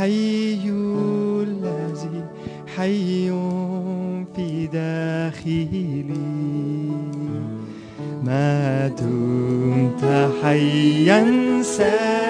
الحي الذي حي في داخلي. ما دمت حيا سامي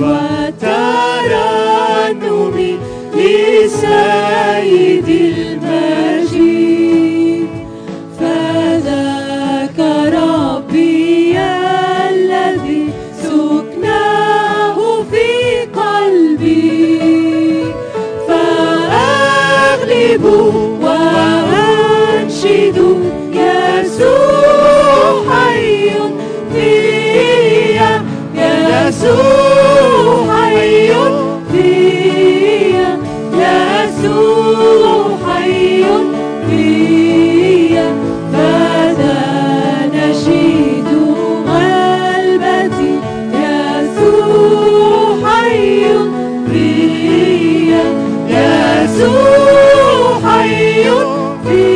وترنمي لسيد المجيد. فذاك ربي الذي سكناه في قلبي. فأغلب وأنشد حي في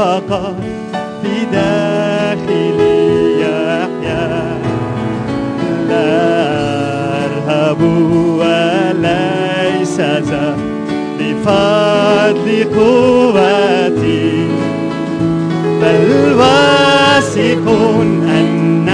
فقط في داخلي يحيا لا أرهب وليس ذا بفضل قوتي بل واثق أن